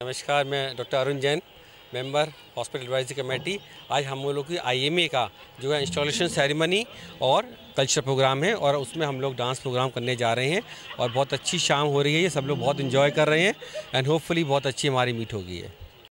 नमस्कार, मैं doctor Arun Jain, member, hospital advisory committee. आज हम लोग की आईएमए का जो है इंस्टॉलेशन सेरेमनी और कल्चर प्रोग्राम है और उसमें हम लोग डांस प्रोग्राम करने जा रहे हैं और बहुत अच्छी शाम हो रही है, ये सब लोग बहुत इन्जॉय कर रहे हैं एंड होपफुली बहुत अच्छी हमारी मीट होगी है